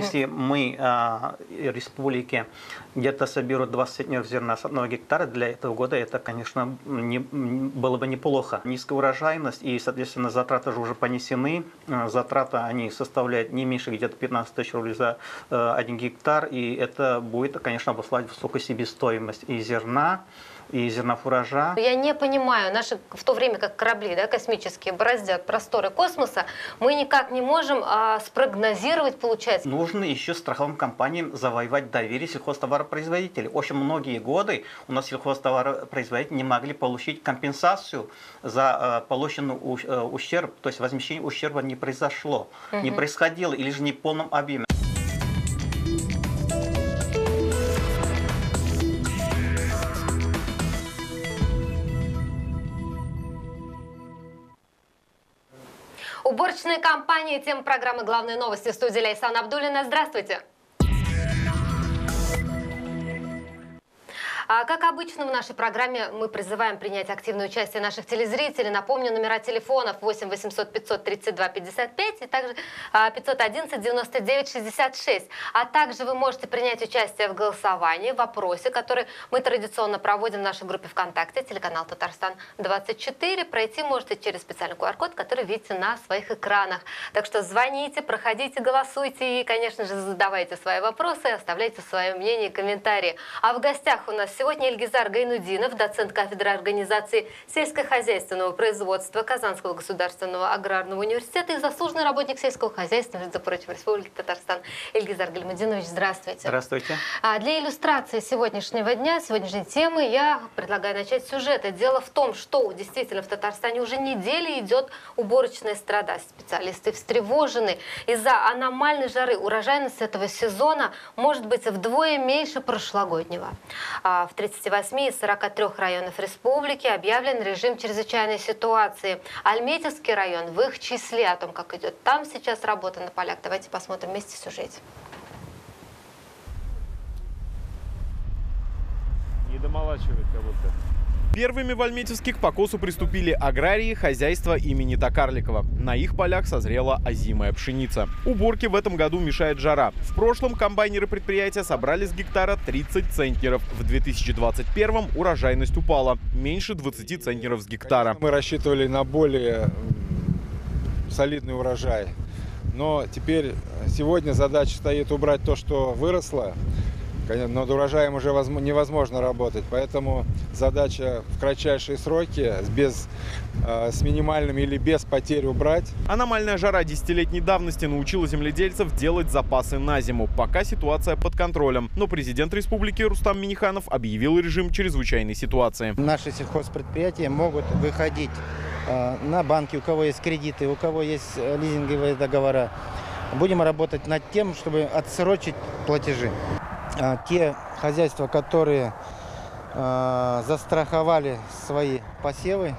Если мы э, республики где-то соберут 20 центнеров зерна с одного гектара, для этого года это, конечно, не, было бы неплохо. Низкая урожайность и, соответственно, затраты же уже понесены. Э, затраты они составляют не меньше где-то 15 тысяч рублей за э, один гектар, и это будет, конечно, обуславливать высокую себестоимость и зерна, и зернофуража. Я не понимаю, наши в то время как корабли да, космические бороздят просторы космоса, мы никак не можем а, спрогнозировать, получается. Нужно еще страховым компаниям завоевать доверие сельхозтоваропроизводителей. Очень многие годы у нас сельхозтоваропроизводители не могли получить компенсацию за э, полученный ущерб, то есть возмещение ущерба не произошло, угу. не происходило или же не в полном объеме. Уборочная компания, тема программы «Главные новости» в студии Лейсан Абдулина. Здравствуйте! А как обычно в нашей программе мы призываем принять активное участие наших телезрителей. Напомню, номера телефонов 8 800 532 55 и также 511 99 66. А также вы можете принять участие в голосовании, в вопросе, который мы традиционно проводим в нашей группе ВКонтакте, телеканал Татарстан 24. Пройти можете через специальный QR-код, который видите на своих экранах. Так что звоните, проходите, голосуйте и, конечно же, задавайте свои вопросы, оставляйте свое мнение и комментарии. А в гостях у нас Сегодня Эльгизар Гайнудинов, доцент кафедры организации сельскохозяйственного производства Казанского государственного аграрного университета и заслуженный работник сельского хозяйства, между прочим, Республики Татарстан. Эльгизар Гальмадинович, здравствуйте. Здравствуйте. А для иллюстрации сегодняшнего дня, сегодняшней темы, я предлагаю начать сюжет. Дело в том, что действительно в Татарстане уже недели идет уборочная страда. Специалисты встревожены. Из-за аномальной жары урожайность этого сезона может быть вдвое меньше прошлогоднего. А в 38 из 43 районов республики объявлен режим чрезвычайной ситуации. Альметьевский район в их числе. О том, как идет там сейчас работа на полях, давайте посмотрим вместе в сюжете. Не домолачивает как будто. Первыми в Альметьевске к покосу приступили аграрии хозяйства имени Токарликова. На их полях созрела озимая пшеница. Уборке в этом году мешает жара. В прошлом комбайнеры предприятия собрали с гектара 30 центнеров. В 2021 урожайность упала. Меньше 20 центнеров с гектара. Мы рассчитывали на более солидный урожай. Но теперь сегодня задача стоит убрать то, что выросло, над урожаем уже невозможно работать, поэтому задача в кратчайшие сроки, без, э, с минимальным или без потерь убрать. Аномальная жара десятилетней давности научила земледельцев делать запасы на зиму, пока ситуация под контролем. Но президент республики Рустам Миниханов объявил режим чрезвычайной ситуации. Наши сельхозпредприятия могут выходить э, на банки, у кого есть кредиты, у кого есть э, лизинговые договора. Будем работать над тем, чтобы отсрочить платежи. А, те хозяйства, которые а, застраховали свои посевы,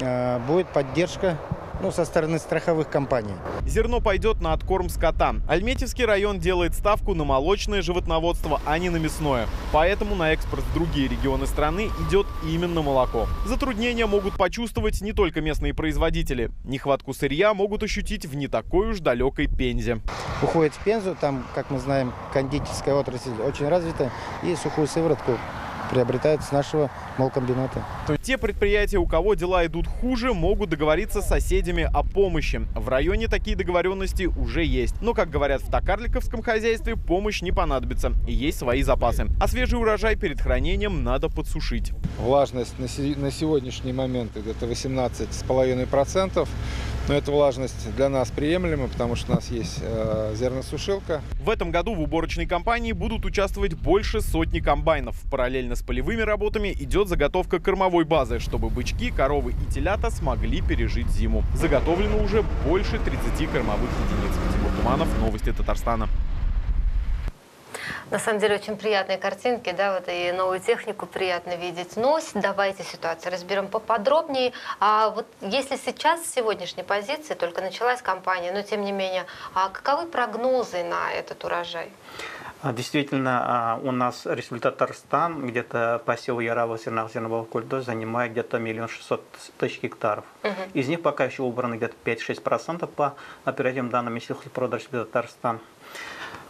а, будет поддержка ну, со стороны страховых компаний. Зерно пойдет на откорм скота. Альметьевский район делает ставку на молочное животноводство, а не на мясное. Поэтому на экспорт в другие регионы страны идет именно молоко. Затруднения могут почувствовать не только местные производители. Нехватку сырья могут ощутить в не такой уж далекой Пензе. Уходит в Пензу, там, как мы знаем, кондитерская отрасль очень развита, и сухую сыворотку приобретают с нашего молкомбината. То те предприятия, у кого дела идут хуже, могут договориться с соседями о помощи. В районе такие договоренности уже есть. Но, как говорят в токарликовском хозяйстве, помощь не понадобится. И есть свои запасы. А свежий урожай перед хранением надо подсушить. Влажность на сегодняшний момент где-то 18,5%. Но эта влажность для нас приемлема, потому что у нас есть э, зерносушилка. В этом году в уборочной кампании будут участвовать больше сотни комбайнов. Параллельно с полевыми работами идет заготовка кормовой базы, чтобы бычки, коровы и телята смогли пережить зиму. Заготовлено уже больше 30 кормовых единиц. Тимур Туманов, новости Татарстана. На самом деле очень приятные картинки, да, вот и новую технику приятно видеть. Но давайте ситуацию разберем поподробнее. А вот если сейчас с сегодняшней позиции только началась кампания, но тем не менее, а каковы прогнозы на этот урожай? А, действительно, а, у нас результат Татарстан, где-то посев Ярава зерновых культур занимает где-то миллион шестьсот тысяч гектаров. Угу. Из них пока еще убрано где-то 5-6% по оперативным данным Сельхозпродаж Татарстан.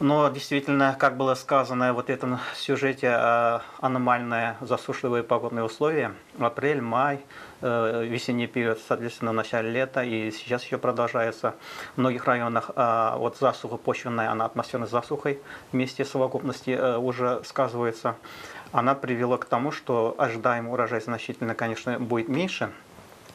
Но действительно, как было сказано в этом сюжете, э, аномальные засушливые погодные условия. Апрель, май, э, весенний период, соответственно, в начале лета и сейчас еще продолжается. В многих районах э, вот засуха почвенная, она атмосферной засухой вместе совокупности уже сказывается. Она привела к тому, что ожидаемый урожай значительно, конечно, будет меньше,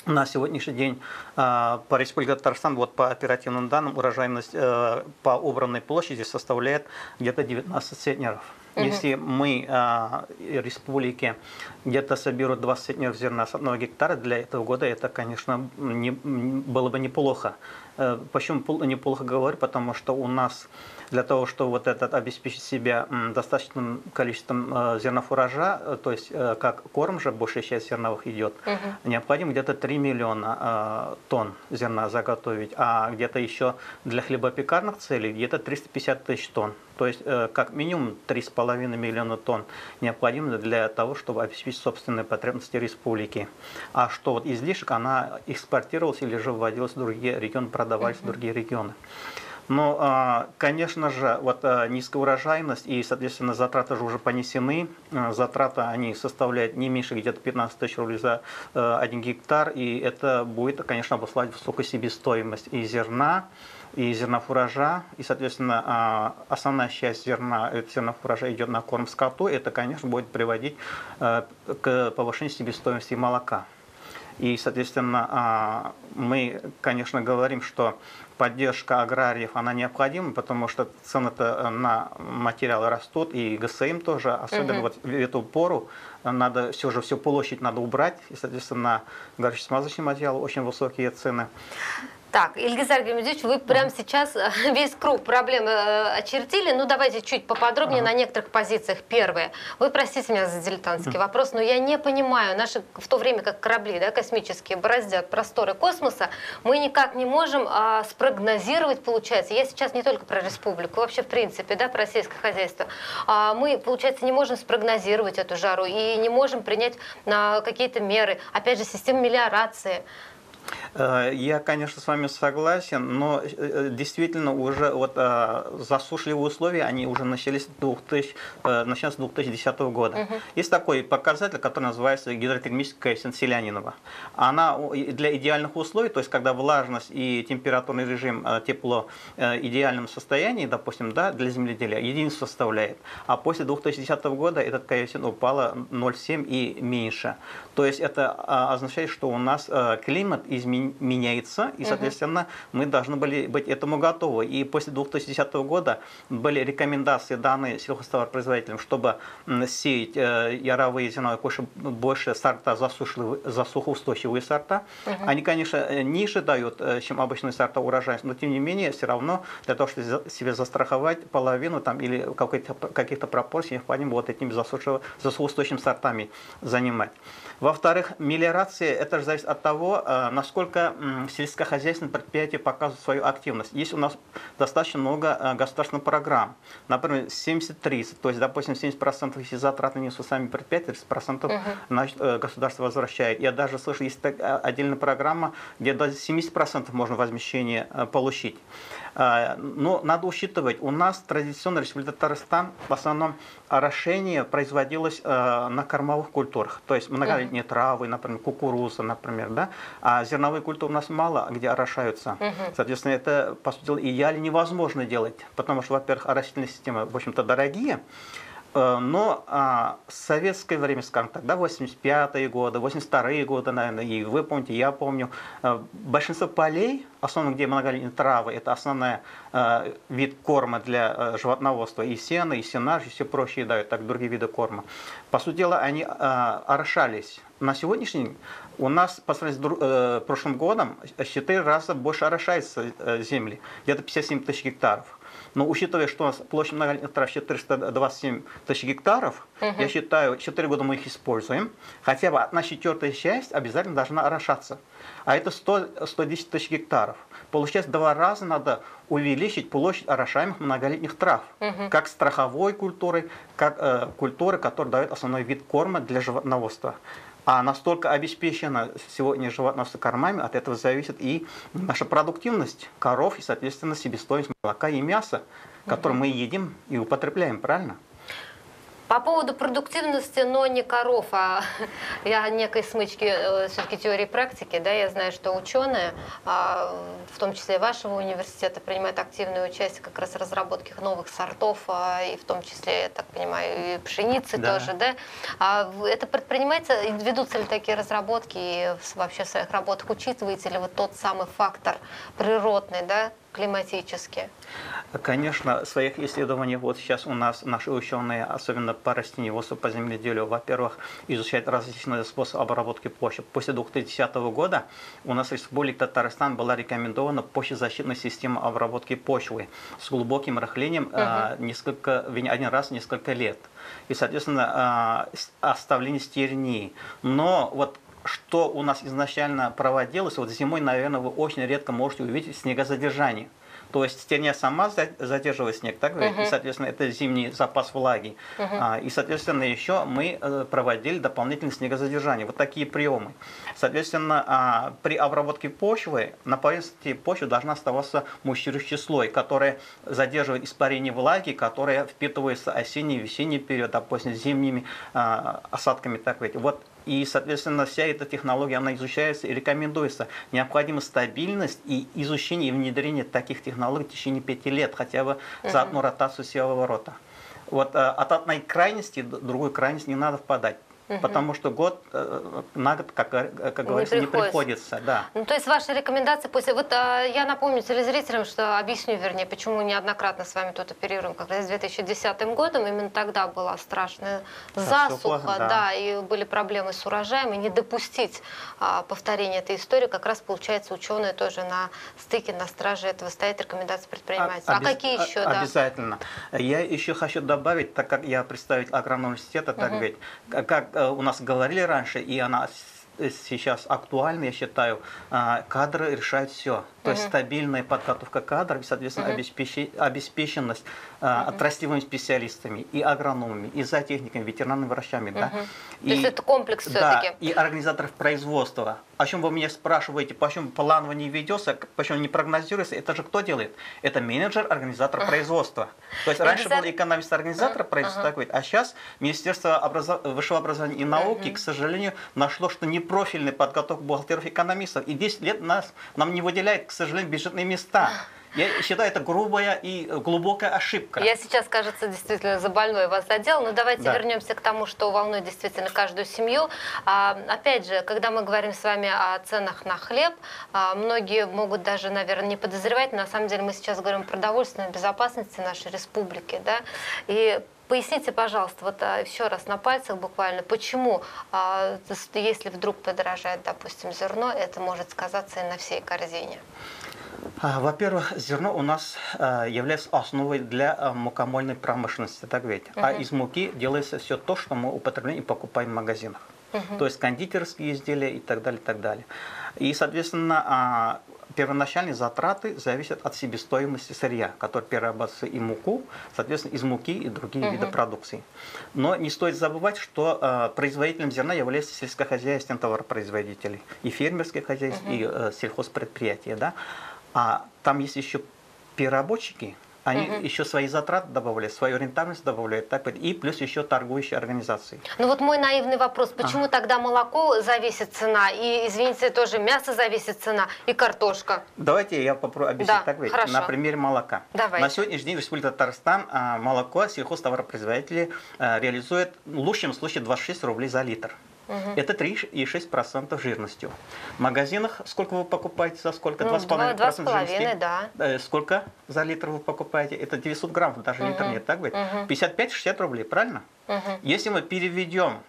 на сегодняшний день а, по Республике Татарстан, вот по оперативным данным, урожайность э, по убранной площади составляет где-то 19 центнеров. Если мы э, республики где-то соберут 20 центнеров зерна с одного гектара, для этого года это, конечно, не, было бы неплохо. Э, почему неплохо говорю? Потому что у нас для того, чтобы вот этот обеспечить себя достаточным количеством э, зернофуража, э, то есть э, как корм же большая часть зерновых идет, угу. необходимо где-то 3 миллиона тонн зерна заготовить, а где-то еще для хлебопекарных целей где-то 350 тысяч тонн. То есть как минимум 3,5 миллиона тонн необходимо для того, чтобы обеспечить собственные потребности республики. А что вот излишек, она экспортировалась или же вводилась в другие регионы, продавались угу. в другие регионы. Но, а, конечно же, вот а, низкая урожайность и, соответственно, затраты же уже понесены. А, затраты, они составляют не меньше где-то 15 тысяч рублей за один гектар. И это будет, конечно, обусловить высокую себестоимость и зерна, и зернофуража, и, соответственно, основная часть зерна, это зернофуража идет на корм скоту, это, конечно, будет приводить к повышению себестоимости молока. И, соответственно, мы, конечно, говорим, что поддержка аграриев, она необходима, потому что цены-то на материалы растут, и ГСМ тоже, особенно угу. вот в эту пору, надо все же всю площадь надо убрать, и, соответственно, на горюче-смазочный материал очень высокие цены. Так, Ильгизар Гемедевич, вы прямо сейчас э, весь круг проблем э, очертили. Ну, давайте чуть поподробнее ага. на некоторых позициях. Первое. Вы простите меня за дилетантский вопрос, но я не понимаю, наши в то время как корабли да, космические бороздят просторы космоса, мы никак не можем а, спрогнозировать, получается, я сейчас не только про республику, вообще в принципе, да, про сельское хозяйство, а, мы, получается, не можем спрогнозировать эту жару и не можем принять а, какие-то меры. Опять же, система мелиорации. Э, я, конечно, с вами согласен, но э, э, действительно уже вот засушливые условия, они уже начались, 2000, начались с 2010 года. Угу. Есть такой показатель, который называется гидротермическая коэффициент Селянинова. Она для идеальных условий, то есть когда влажность и температурный режим тепло идеальном состоянии, допустим, да, для земледелия, единицу составляет. А после 2010 года этот коэффициент упало 0,7 и меньше. То есть это означает, что у нас климат и изменяется, и, соответственно, угу. мы должны были быть этому готовы. И после 2010 года были рекомендации данные сельхозтоваропроизводителям, чтобы сеять э, яровые зерновые коши больше сорта засухоустойчивые сорта. Угу. Они, конечно, э, ниже дают, э, чем обычные сорта урожая, но тем не менее, все равно для того, чтобы себе застраховать половину там, или каких-то пропорций, необходимо вот этими засухоустойчивыми сортами занимать. Во-вторых, мелиорация, это же зависит от того, насколько сельскохозяйственные предприятия показывают свою активность. Есть у нас достаточно много э, государственных программ. Например, 70-30, то есть, допустим, 70% если затраты несут сами предприятия, 30% угу. значит, э, государство возвращает. Я даже слышал, есть э, отдельная программа, где до 70% можно возмещение получить. Но надо учитывать, у нас традиционно Республика Татарстан в основном орошение производилось на кормовых культурах, то есть многолетние травы, например, кукуруза, например, да, а зерновые культуры у нас мало, где орошаются. Угу. Соответственно, это, по сути дела, идеально невозможно делать, потому что, во-первых, оросительные системы, в общем-то, дорогие, Э, но а, советское время, скажем так, да, 85-е годы, 82-е годы, наверное, и вы помните, я помню, э, большинство полей, основном, где многолетние травы, это основной э, вид корма для животноводства, и сено, и сенаж, и все прочие дают, так другие виды корма. По сути дела, они орошались. На сегодняшний день у нас по сравнению с прошлым годом в 4 раза больше орошается земли, где-то 57 тысяч гектаров. Но учитывая, что у нас площадь многолетних трав 427 тысяч гектаров, угу. я считаю, 4 года мы их используем. Хотя бы одна четвертая часть обязательно должна орошаться. А это 100, 110 тысяч гектаров. Получается, два раза надо увеличить площадь орошаемых многолетних трав. Угу. Как страховой культурой, как э, культуры, которая дает основной вид корма для животноводства. А настолько обеспечена сегодня животновство кормами, от этого зависит и наша продуктивность коров и, соответственно, себестоимость молока и мяса. который мы едим и употребляем, правильно? По поводу продуктивности, но не коров, а я некой смычки э, все-таки теории практики, да, я знаю, что ученые, а, в том числе и вашего университета, принимают активное участие как раз в разработке новых сортов, а, и в том числе, я так понимаю, и пшеницы Да. тоже, да. А это предпринимается, ведутся ли такие разработки, и вообще в своих работах учитываете ли вы тот самый фактор природный, да, климатический? Конечно, своих исследованиях вот сейчас у нас наши ученые, особенно по растениеводству, по земледелию, во-первых, изучают различные способы обработки почвы. После 2010 года у нас в Республике Татарстан была рекомендована почвозащитная система обработки почвы с глубоким рыхлением э, несколько, один раз в несколько лет. И, соответственно, э, оставление стернии. Но вот что у нас изначально проводилось, вот зимой, наверное, вы очень редко можете увидеть снегозадержание. То есть стерня сама за- задерживает снег, так говорить, и, соответственно, это зимний запас влаги. А, И, соответственно, еще мы э, проводили дополнительное снегозадержание. Вот такие приемы. Соответственно, а, при обработке почвы на поверхности почвы должна оставаться мульчирующий слой, который задерживает испарение влаги, которая впитывается осенний, весенний период, допустим, зимними а, осадками, так говорить. Вот и, соответственно, вся эта технология, она изучается и рекомендуется. Необходима стабильность и изучение и внедрение таких технологий в течение пяти лет, хотя бы за одну ротацию силового Вот э, от одной крайности в другую крайность не надо впадать. Потому что год э, на год, как, э, как говорится, не приходится. приходится. Да. Ну, то есть ваши рекомендации после... Вот а, я напомню телезрителям, что объясню, вернее, почему неоднократно с вами тут оперируем, как раз с 2010 годом. Именно тогда была страшная Засуха, засуха, да. да. и были проблемы с урожаем. И не допустить а, повторения этой истории, как раз, получается, ученые тоже на стыке, на страже этого стоят, рекомендации предпринимаются. А, обяз- какие еще, а- да? Обязательно. Я еще хочу добавить, так как я представитель аграрного университета, так Мгм. ведь, как э, у нас говорили раньше, и она э, сейчас актуальна, я считаю, а, кадры решают все. То есть стабильная подготовка кадров, соответственно, обеспеченность отрастливыми специалистами, и агрономами, и зоотехниками, ветеринарными врачами. Да? То есть это комплекс да, все-таки. и организаторов производства. О чем вы меня спрашиваете, почему планово не ведется, почему не прогнозируется, это же кто делает? Это менеджер, организатор производства. То есть раньше был обязательно- экономист-организатор Ага, производства, такой, а сейчас Министерство высшего образования и науки, к сожалению, нашло, что непрофильная подготовка бухгалтеров-экономистов. И 10 лет нас, нам не выделяет, к сожалению, бюджетные места. Я считаю, это грубая и глубокая ошибка. Я сейчас, кажется, действительно за больной вас задел, но давайте Да. вернемся к тому, что волнует действительно каждую семью. А, опять же, когда мы говорим с вами о ценах на хлеб, а, многие могут даже, наверное, не подозревать, но на самом деле мы сейчас говорим о продовольственной безопасности нашей республики, да, и Поясните, пожалуйста, вот а, еще раз на пальцах буквально, почему, а, если вдруг подорожает, допустим, зерно, это может сказаться и на всей корзине? А, Во-первых, зерно у нас э, является основой для э, мукомольной промышленности, так ведь. А Мгм. из муки делается все то, что мы употребляем и покупаем в магазинах. Мгм. То есть кондитерские изделия и так далее, и так далее. И, соответственно, а, первоначальные затраты зависят от себестоимости сырья, который перерабатывается и муку, соответственно, из муки и другие виды Мгм. продукции. Но не стоит забывать, что э, производителем зерна являются сельскохозяйственные товаропроизводители, и фермерские хозяйства, и э, сельхозпредприятия. Да? А там есть еще переработчики, они Мгм. еще свои затраты добавляют, свою рентабельность добавляют, так и плюс еще торгующие организации. Ну вот мой наивный вопрос, почему тогда молоко зависит цена, и, извините, тоже мясо зависит цена, и картошка? Давайте я попробую объяснить Да, так ведь, хорошо. на примере молока. Давайте. На сегодняшний день Республика Татарстан а, молоко сельхозтоваропроизводители а, реализует в лучшем случае 26 рублей за литр. Мгм. Это 3,6% жирностью. В магазинах сколько вы покупаете за сколько? Ну, 2,5% два- два с половиной, жирности? да. Э, Сколько за литр вы покупаете? Это 900 граммов, даже литр Мгм, нет, так ведь? мгм. 55-60 рублей, правильно? Мгм. Если мы переведем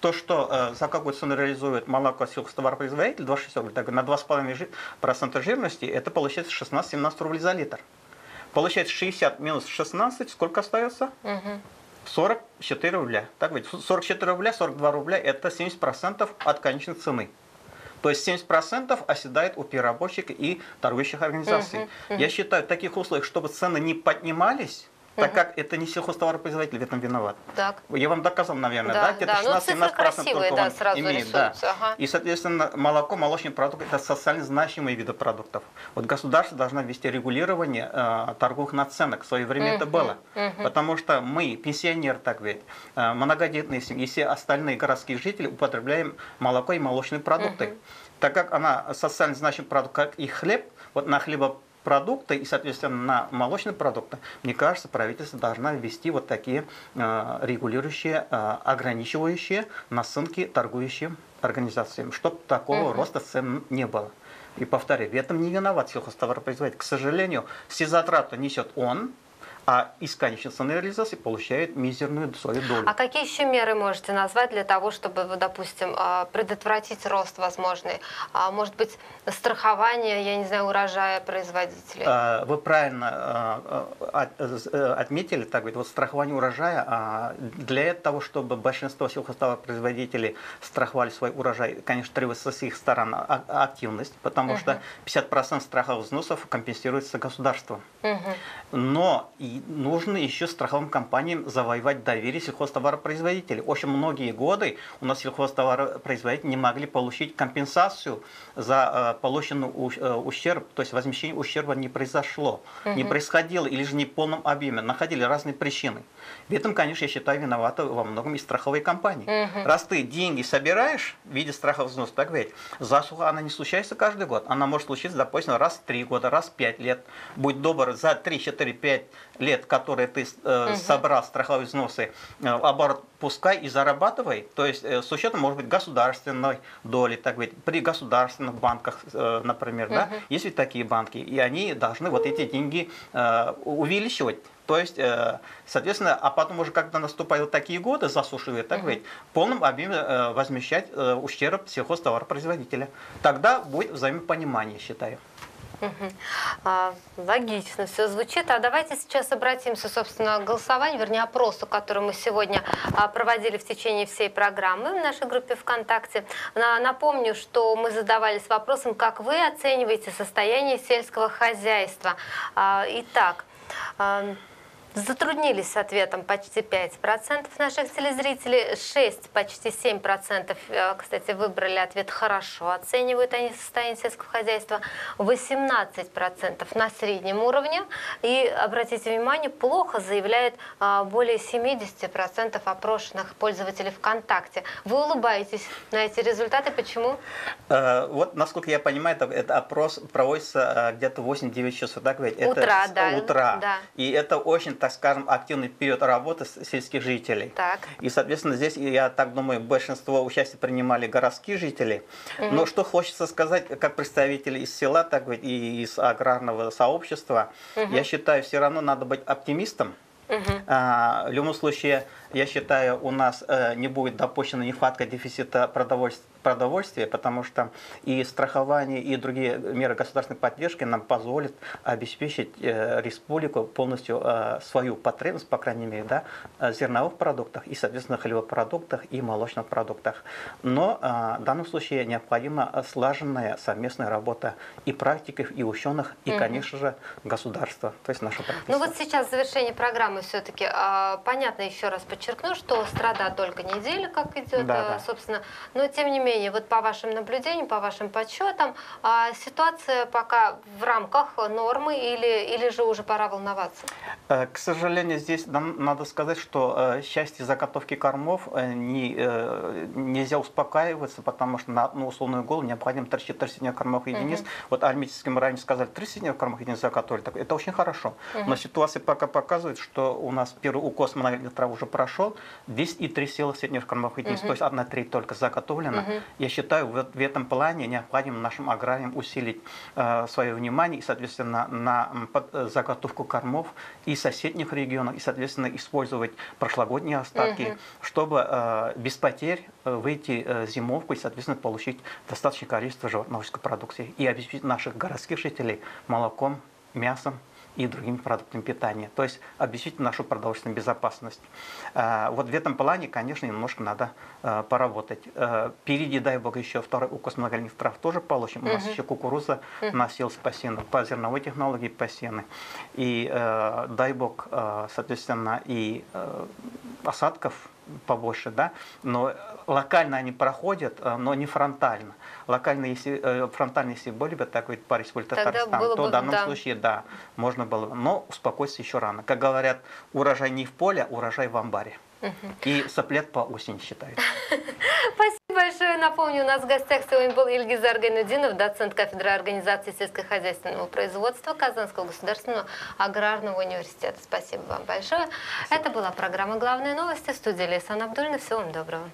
то, что э, за какую цену реализует молоко сельхозтоваропроизводитель, 26 рублей, так, на 2,5% жирности, это получается 16-17 рублей за литр. Получается 60 минус 16, сколько остается? Мгм. 44 рубля. Так ведь 44 рубля, 42 рубля – это 70% от конечной цены. То есть 70% оседает у переработчиков и торгующих организаций. Мгм, мгм. Я считаю, в таких условиях, чтобы цены не поднимались, так как это не сельхозтоваропроизводитель в этом виноват. Так. Я вам доказал, наверное, Да, да? Где-то да. Ну, цифры 16-17% красивые, только да, сразу имеет, да. ага. И, соответственно, молоко, молочный продукт – это социально значимые виды продуктов. Вот государство должно ввести регулирование э, торговых наценок. В свое время это Мгм, было. мгм. Потому что мы, пенсионеры, так ведь, э, многодетные семьи, и все остальные городские жители употребляем молоко и молочные продукты. Так как она социально значимый продукт, как и хлеб, вот на хлебопродукты и, соответственно, на молочные продукты, мне кажется, правительство должно ввести вот такие э, регулирующие, э, ограничивающие насынки торгующим организациям, чтобы такого Мгм. роста цен не было. И повторяю, в этом не виноват сельхозтоваропроизводитель. К сожалению, все затраты несет он, а из конечной цены реализации получает мизерную свою долю. А какие еще меры можете назвать для того, чтобы, допустим, а, предотвратить рост возможный? А, Может быть, страхование, я не знаю, урожая производителей? А, Вы правильно э, э, от- отметили, так ведь вот страхование урожая для того, чтобы большинство сельхозтоваропроизводителей страховали свой урожай, конечно, требуется с их стороны активность, потому что 50% страховых взносов компенсируется государством. Мгм. Но и нужно еще страховым компаниям завоевать доверие сельхозтоваропроизводителей. Очень многие годы у нас сельхозтоваропроизводители не могли получить компенсацию за э, полученный э, ущерб, то есть возмещение ущерба не произошло, не происходило или же не в полном объеме, находили разные причины. В этом, конечно, я считаю, виноваты во многом и страховые компании. Мгм. Раз ты деньги собираешь в виде страховых взносов, так ведь засуха она не случается каждый год. Она может случиться, допустим, раз в три года, раз в пять лет. Будь добр, за 3, 4, 5 лет, которые ты э, собрал страховые взносы, э, оборот пускай и зарабатывай. То есть э, с учетом, может быть, государственной доли, так ведь при государственных банках, э, например, да, есть ведь такие банки, и они должны вот эти деньги э, увеличивать. То есть, соответственно, а потом уже, когда наступают такие годы засушливые, так ведь, в полном объеме возмещать ущерб сельхозтоваропроизводителя. Тогда будет взаимопонимание, считаю. А, Логично все звучит. А давайте сейчас обратимся, собственно, к голосованию, вернее, опросу, который мы сегодня а, проводили в течение всей программы в нашей группе ВКонтакте. На- Напомню, что мы задавались вопросом, как вы оцениваете состояние сельского хозяйства. А, Итак, Затруднились с ответом почти 5% наших телезрителей, 6, почти 7%, э, кстати, выбрали ответ «хорошо», оценивают они состояние сельского хозяйства, 18% на среднем уровне, и, обратите внимание, плохо заявляет а, более 70% опрошенных пользователей ВКонтакте. Вы улыбаетесь на эти результаты, почему? Э, Вот, насколько я понимаю, это, это опрос проводится э, где-то 8-9 часов, так ведь? Это Утра, да, утра. да. И это очень, так скажем, активный период работы сельских жителей. Так. И, соответственно, здесь, я так думаю, большинство участия принимали городские жители. Но что хочется сказать, как представители из села, так ведь и из аграрного сообщества, я считаю, все равно надо быть оптимистом. А, В любом случае, я считаю, у нас э, не будет допущена нехватка дефицита продовольствия, продовольствия, потому что и страхование, и другие меры государственной поддержки нам позволят обеспечить э, республику полностью э, свою потребность, по крайней мере, да, э, зерновых продуктах и, соответственно, хлебопродуктах и молочных продуктах. Но в данном случае необходима слаженная совместная работа и практиков, и ученых, и, конечно же, государства, то есть наше правительство. Ну вот сейчас в завершении программы все-таки понятно, еще раз подчеркну, что страда только неделя, как идет, Да, да. собственно. Но тем не менее, вот по вашим наблюдениям, по вашим подсчетам, а, ситуация пока в рамках нормы или, или же уже пора волноваться? Э, К сожалению, здесь надо сказать, что э, счастье заготовки кормов э, не, нельзя успокаиваться, потому что на одну условную голову необходимо 34 средних кормовых единиц. Вот в Альметьевском районе сказали, 3 средних кормовых единиц заготовили. Так, это очень хорошо. Но ситуация пока показывает, что у нас первый укос многолетних трав уже прошел, 203 села средних кормовых единиц, то есть одна треть только заготовлена. Я считаю, в, в этом плане необходимо нашим аграриям усилить э, свое внимание и, соответственно, на под- э, заготовку кормов и соседних регионах, и, соответственно, использовать прошлогодние остатки, чтобы э, без потерь э, выйти э, зимовку и, соответственно, получить достаточное количество животноводческой продукции и обеспечить наших городских жителей молоком, мясом и другими продуктами питания. То есть обеспечить нашу продовольственную безопасность. Э, Вот в этом плане, конечно, немножко надо э, поработать. Э, Впереди, дай бог, еще второй укос многолетних трав тоже получим. У нас еще кукуруза носилась по сену, по зерновой технологии по сену. И дай бог, соответственно, и осадков побольше, да, но локально они проходят, э, но не фронтально. Локально, если фронтально, если были бы такой по республике Татарстан, то бы, в данном да. случае, да, можно было бы. Но успокоиться еще рано. Как говорят, урожай не в поле, а урожай в амбаре. И соплет по осени считают. Спасибо большое. Напомню, у нас в гостях сегодня был Ильгизар Гайнудинов, доцент кафедры организации сельскохозяйственного производства Казанского государственного аграрного университета. Спасибо вам большое. Это была программа «Главные новости» в студии Лейсан Абдулина. Всего вам доброго.